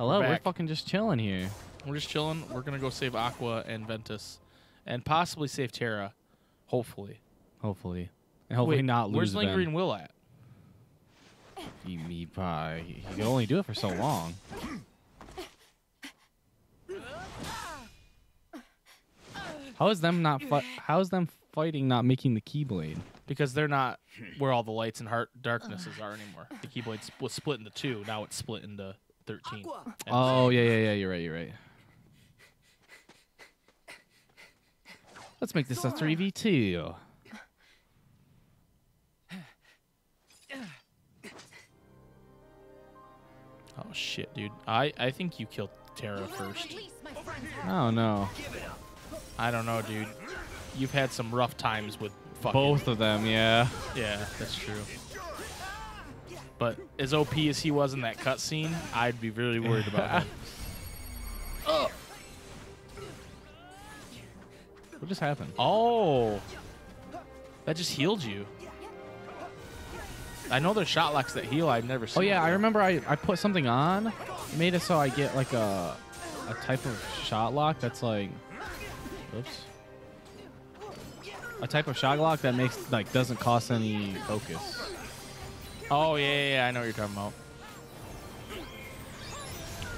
Hello, we're, back. fucking just chilling here. We're just chilling. We're gonna go save Aqua and Ventus, and possibly save Terra. Hopefully. Hopefully, and hopefully Wait, not lose Where's. Lingering Will at? He, he, probably, he can only do it for so long. How is them not? How is them fighting not making the Keyblade? Because they're not where all the lights and heart darknesses are anymore. The Keyblade was split into two. Now it's split into thirteen. And Oh yeah, yeah, yeah. You're right. You're right. Let's make this a three v two. Oh shit, dude. I I think you killed Terra first. Oh no, I don't know, dude. You've had some rough times with fucking. both of them. Yeah. Yeah, that's true. But as OP as he was in that cutscene, I'd be really worried about him. What just happened? Oh, that just healed you. I know there's shot locks that heal. I've never seen. Oh seen. yeah, I remember I, I put something on, made it so I get like a a type of shot lock that's like, oops, a type of shot lock that makes like doesn't cost any focus. Oh yeah, yeah, yeah, I know what you're talking about.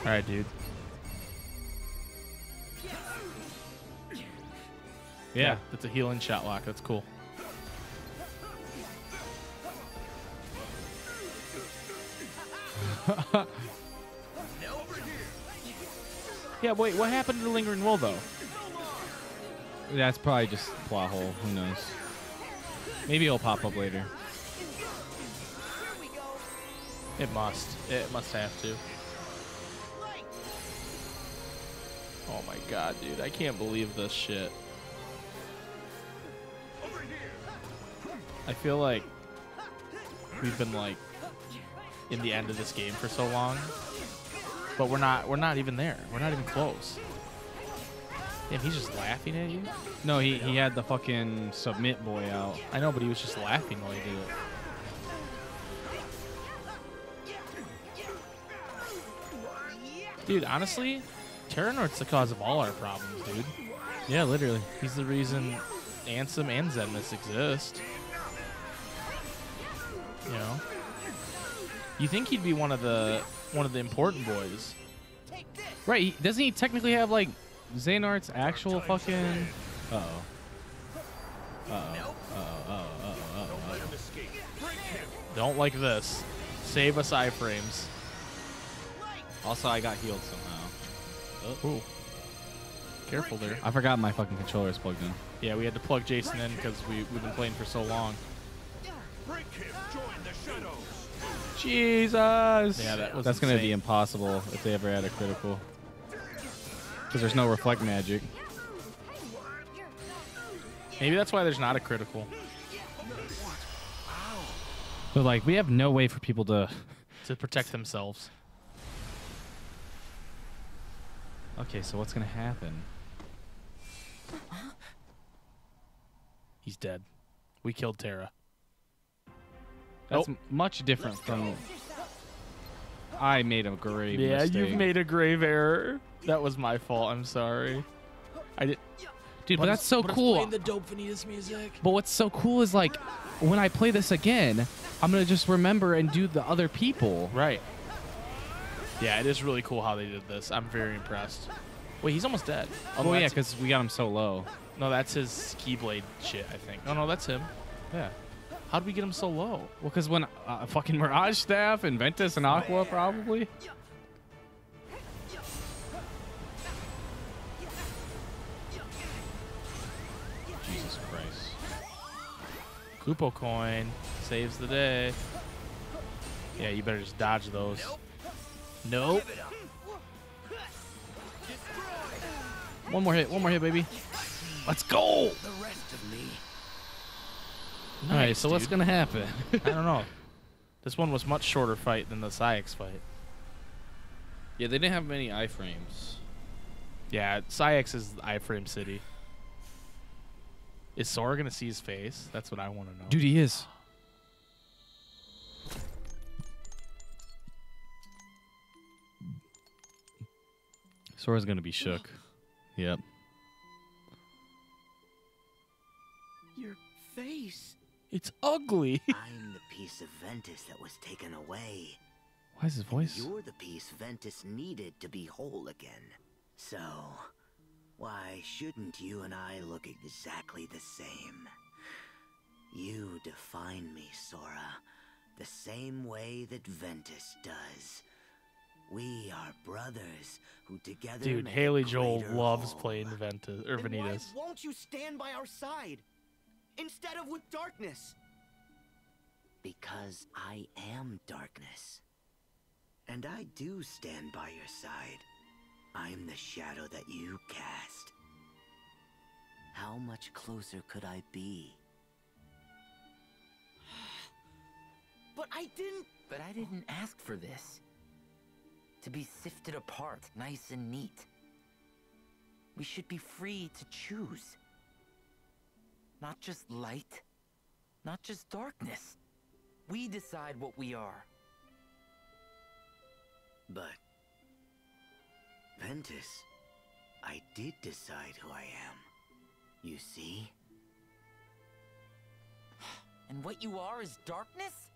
All right, dude. Yeah. that's a healing shot lock. That's cool. yeah, wait, what happened to the lingering will though? That's probably just plot hole. Who knows? Maybe it'll pop up later. It must. It must have to. Oh my god, dude. I can't believe this shit. I feel like we've been like in the end of this game for so long. But we're not we're not even there. We're not even close. Damn, he's just laughing at you? No, he, he had the fucking submit boy out. I know, but he was just laughing while he did it. Dude, honestly, Terranort's the cause of all our problems, dude. Yeah, literally. He's the reason Ansem and Xemnas exist. You know? You think he'd be one of the one of the important boys. Right? He, doesn't he technically have like Xehanort's actual fucking? Uh oh. Uh oh. Uh oh. Uh oh. Uh oh. Don't like this. Save us iframes. Also, I got healed somehow. Oh. Ooh. Careful there. I forgot my fucking controller is plugged in. Yeah, we had to plug Jason in because we, we've been playing for so long. Jesus. Yeah, that was That's gonna be impossible if they ever add a critical. Because there's no reflect magic. Maybe that's why there's not a critical. But like, we have no way for people to. To protect themselves. Okay, so what's gonna happen? He's dead. We killed Terra. That's Nope. much different from. I made a grave yeah, mistake. you've made a grave error. That was my fault. I'm sorry. I did. Dude, but that's so cool. the dope music. But what's so cool is like, when I play this again, I'm gonna just remember and do the other people. Right. Yeah, it is really cool how they did this. I'm very impressed. Wait, he's almost dead. Oh, Oh yeah, because we got him so low. no, that's his keyblade shit. I think. No, no, that's him. Yeah. How did we get him so low? Well, because when uh, fucking Mirage Staff and Ventus and Aqua probably. Jesus Christ. Kupo coin saves the day. Yeah, you better just dodge those. Nope. One more hit, one more hit, baby. Let's go. All right, Nice, so what's gonna happen? I don't know. This one was much shorter fight than the Saïx fight. yeah, they didn't have many iframes. Yeah, Saïx is iframe city. Is Sora gonna see his face? That's what I want to know. Dude, he is. Sora's gonna be shook. Yep. Your face. It's ugly. I'm the piece of Ventus that was taken away. Why is his voice? You're the piece Ventus needed to be whole again. So, why shouldn't you and I look exactly the same? You define me, Sora, the same way that Ventus does. We are brothers who together Dude, make a Haley Joel loves whole. playing Ventus or Then why Vanitas. won't you stand by our side? Instead of with darkness? Because I am darkness. And I do stand by your side. I'm the shadow that you cast. How much closer could I be? But I didn't. But I didn't ask for this. To be sifted apart, nice and neat. We should be free to choose. Not just light, not just darkness. We decide what we are. But... Ventus, I did decide who I am. You see? And what you are is darkness?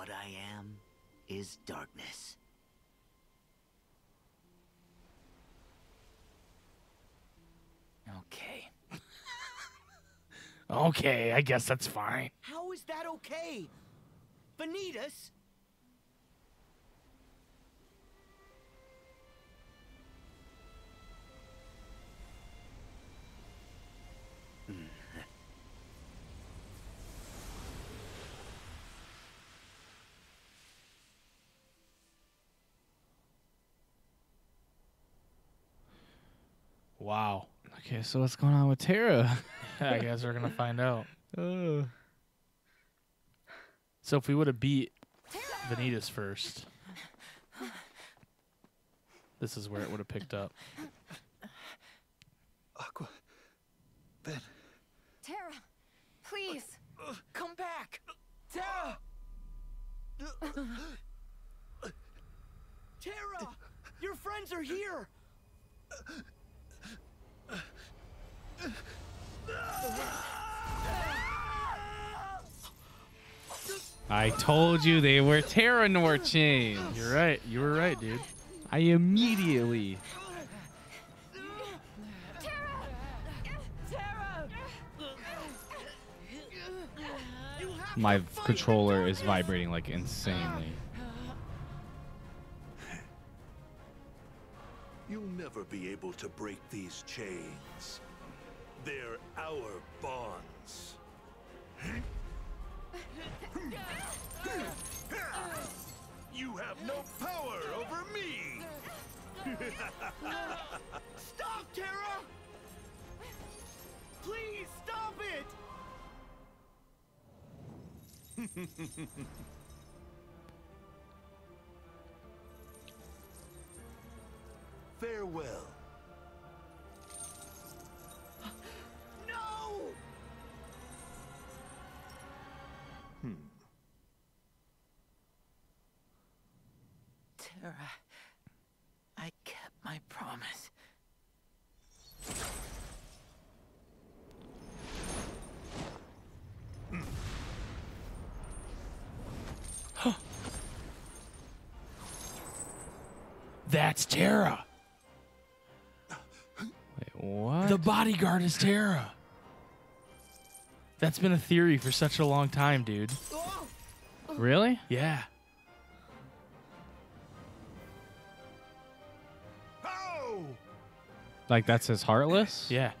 What I am is darkness. Okay. Okay, I guess that's fine. How is that okay? Vanitas? Wow. Okay, so what's going on with Terra? I guess we're gonna find out. Uh, So if we would have beat Vanitas first, this is where it would have picked up. Aqua. Ven. Terra, please. Come back! Terra! Terra! Your friends are here! I told you they were Terranort chains. You're right. You were right, dude. I immediately. My controller is vibrating like insanely. You'll never be able to break these chains. They're our bonds. You have no power over me! Stop, Terra! Please stop it! Farewell. That's Terra. Wait, what? The bodyguard is Terra. That's been a theory for such a long time, dude. Really? Yeah. Ow! Like that's his heartless? Yeah.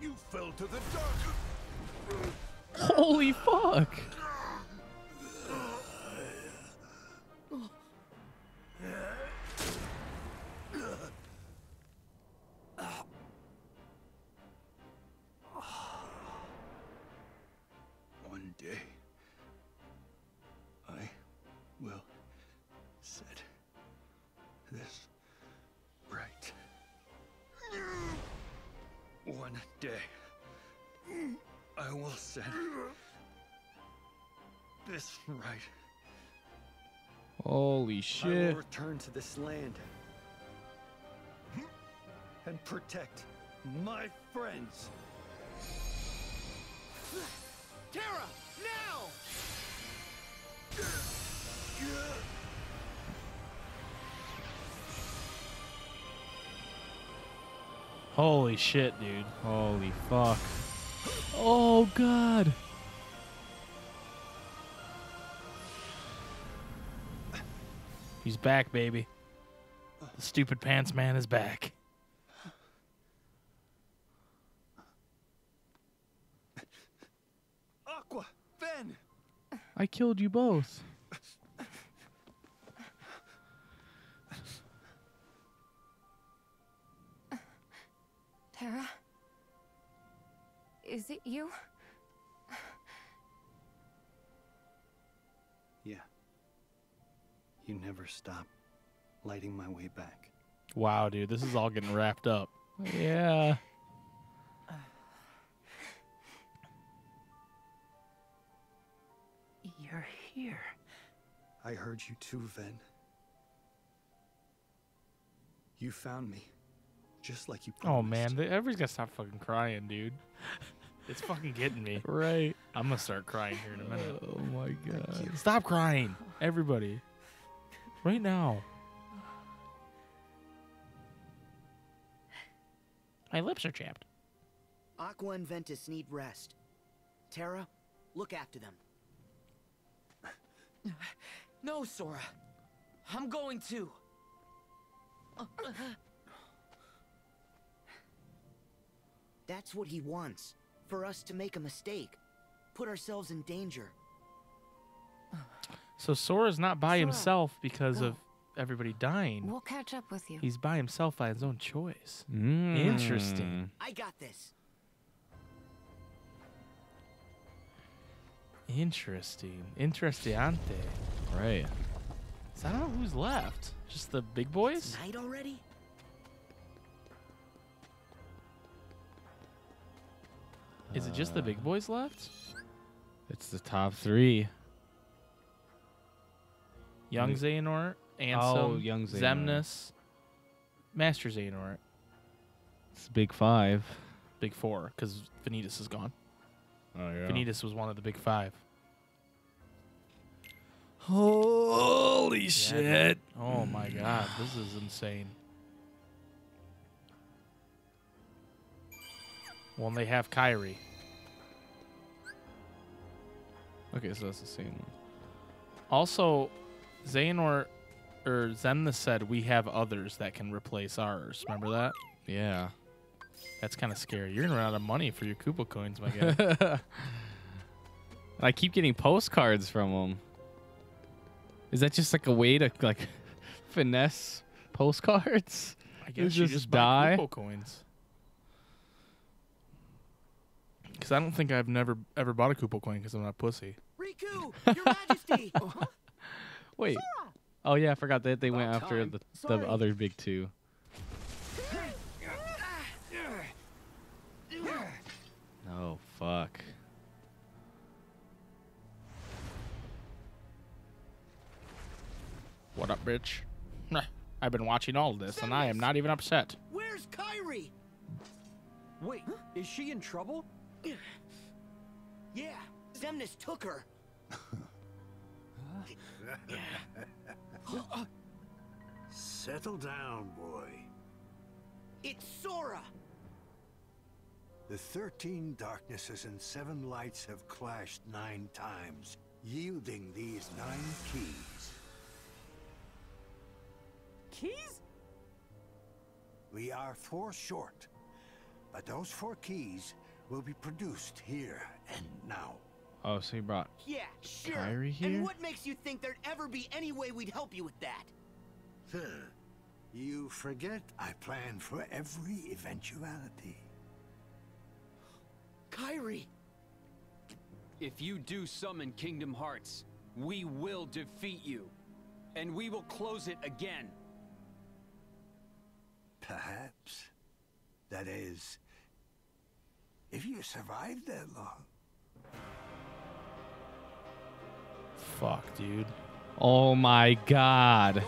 You fell to the dark. Holy fuck! Day, I will set this right. Holy shit. I will shit. return to this land and protect my friends. Terra, now! Holy shit, dude. Holy fuck. Oh god. He's back, baby. The stupid pants man is back. Aqua, Ven, I killed you both. Terra? Is it you? Yeah. You never stop lighting my way back. Wow, dude, this is all getting wrapped up. Yeah. You're here. I heard you too, Ven. You found me, just like you Oh man, everybody's everybody's gotta stop fucking crying, dude. It's fucking getting me. Right. I'm gonna start crying here in a oh, minute. Oh my god. Stop crying, everybody. Right now. My lips are chapped. Aqua and Ventus need rest. Terra, look after them. No, Sora. I'm going to. That's what he wants. For us to make a mistake. Put ourselves in danger. So Sora's not by Sora, himself because go. of everybody dying. We'll catch up with you. He's by himself by his own choice. Mm. Interesting. I got this. Interesting. Interesante. Right. So I don't know who's left. Just the big boys? Night already? Is it just the big uh, boys left? It's the top three. Young. Xehanort, oh, Ansem, Oh, young Xehanort. Xemnas, Master Xehanort. It's the big five. Big four, because Vanitas is gone. Oh yeah. Vanitas was one of the big five. Holy Yeah, dude. Oh my god, this is insane. Well, and they have Kairi. Okay, so that's the same one. Also, Xehanort or Xemnas said we have others that can replace ours. Remember that? Yeah. That's kind of scary. You're gonna run out of money for your Kupo coins, my guy. I keep getting postcards from them. Is that just like a way to like finesse postcards? I guess You you just die? buy Kupo coins. Because I don't think I've never ever bought a Kupo coin because I'm not a pussy. Riku, Your Majesty! Uh-huh. Wait. Oh yeah, I forgot that they went About after the, the other big two. Oh fuck. What up, bitch? I've been watching all of this, and I am not even upset. Where's Kairi? Wait, is she in trouble? Yeah, Xemnas took her. Settle down, boy. It's Sora! The thirteen darknesses and seven lights have clashed nine times, yielding these nine keys. Keys? We are four short, but those four keys will be produced here and now. Oh, so you brought Yeah, sure. Kairi here? And what makes you think there'd ever be any way we'd help you with that? Huh. You forget I plan for every eventuality. Kairi! If you do summon Kingdom Hearts, we will defeat you. And we will close it again. Perhaps. That is, if you survive that long. Fuck, dude. Oh my god.